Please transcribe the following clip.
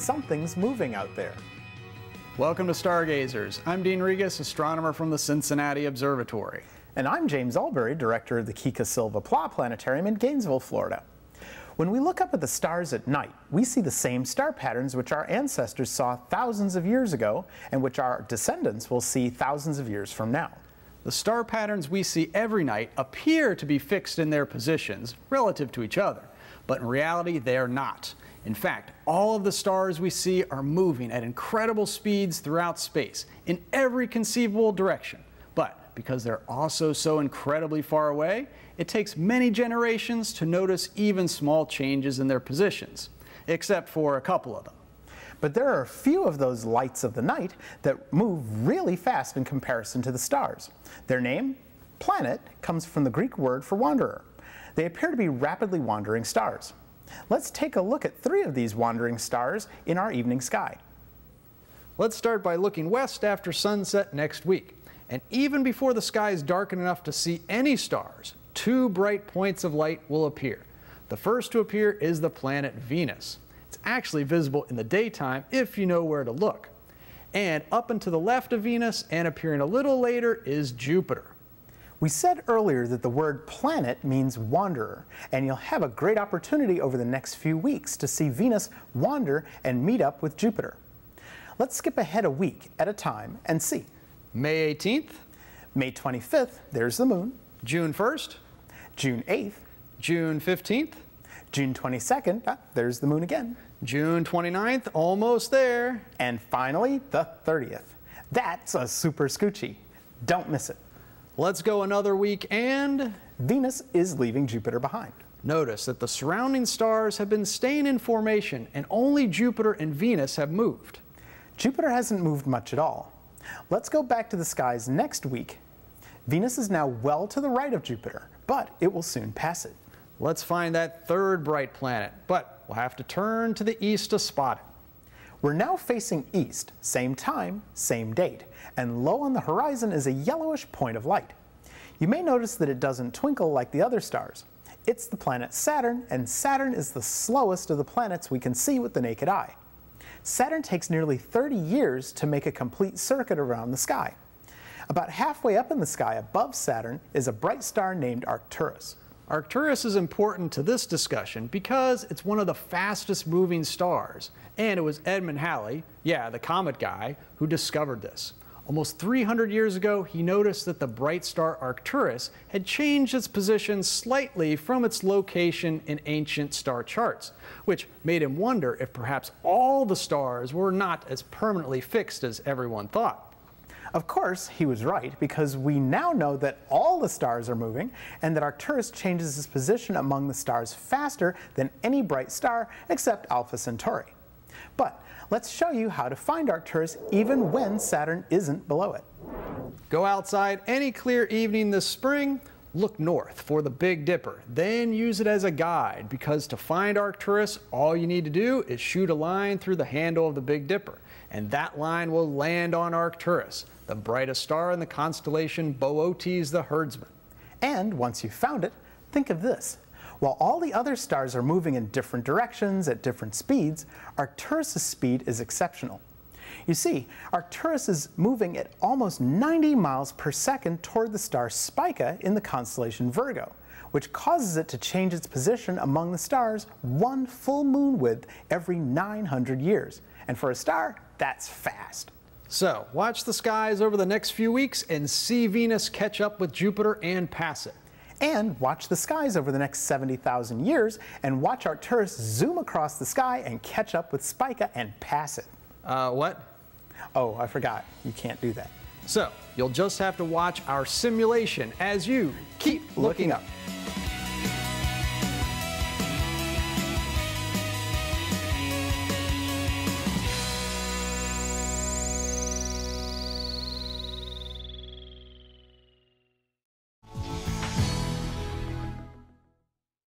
something's moving out there. Welcome to Stargazers. I'm Dean Regas, astronomer from the Cincinnati Observatory. And I'm James Albury, director of the Kika Silva Pla Planetarium in Gainesville, Florida. When we look up at the stars at night, we see the same star patterns which our ancestors saw thousands of years ago and which our descendants will see thousands of years from now. The star patterns we see every night appear to be fixed in their positions relative to each other, but in reality they are not. In fact, all of the stars we see are moving at incredible speeds throughout space in every conceivable direction. But because they're also so incredibly far away, it takes many generations to notice even small changes in their positions, except for a couple of them. But there are a few of those lights of the night that move really fast in comparison to the stars. Their name, planet, comes from the Greek word for wanderer. They appear to be rapidly wandering stars. Let's take a look at three of these wandering stars in our evening sky. Let's start by looking west after sunset next week. And even before the sky is darkened enough to see any stars, two bright points of light will appear. The first to appear is the planet Venus. It's actually visible in the daytime if you know where to look. And up and to the left of Venus and appearing a little later is Jupiter. We said earlier that the word planet means wanderer, and you'll have a great opportunity over the next few weeks to see Venus wander and meet up with Jupiter. Let's skip ahead a week at a time and see. May 18th, May 25th, there's the moon. June 1st, June 8th, June 15th, June 22nd, ah, there's the moon again. June 29th, almost there. And finally, the 30th. That's a super scoochie. Don't miss it. Let's go another week and Venus is leaving Jupiter behind. notice that the surrounding stars have been staying in formation and only Jupiter and Venus have moved. Jupiter hasn't moved much at all. Let's go back to the skies next week. Venus is now well to the right of Jupiter, but it will soon pass it. Let's find that third bright planet, but we'll have to turn to the east to spot it. We're now facing east, same time, same date, and low on the horizon is a yellowish point of light. You may notice that it doesn't twinkle like the other stars. It's the planet Saturn, and Saturn is the slowest of the planets we can see with the naked eye. Saturn takes nearly 30 years to make a complete circuit around the sky. About halfway up in the sky above Saturn is a bright star named Arcturus. Arcturus is important to this discussion because it's one of the fastest moving stars, and it was Edmund Halley, yeah, the comet guy, who discovered this. Almost 300 years ago, he noticed that the bright star Arcturus had changed its position slightly from its location in ancient star charts, which made him wonder if perhaps all the stars were not as permanently fixed as everyone thought. Of course, he was right because we now know that all the stars are moving and that Arcturus changes its position among the stars faster than any bright star except Alpha Centauri. But let's show you how to find Arcturus even when Saturn isn't below it. Go outside any clear evening this spring, look north for the Big Dipper, then use it as a guide because to find Arcturus, all you need to do is shoot a line through the handle of the Big Dipper, and that line will land on Arcturus, the brightest star in the constellation Boötes the Herdsman. And once you've found it, think of this. While all the other stars are moving in different directions at different speeds, Arcturus' speed is exceptional. You see, Arcturus is moving at almost 90 miles per second toward the star Spica in the constellation Virgo, which causes it to change its position among the stars one full moon width every 900 years. And for a star, that's fast. So, watch the skies over the next few weeks and see Venus catch up with Jupiter and pass it. And watch the skies over the next 70,000 years and watch Arcturus zoom across the sky and catch up with Spica and pass it. Uh, what? Oh, I forgot. You can't do that. So, you'll just have to watch our simulation as you keep looking up.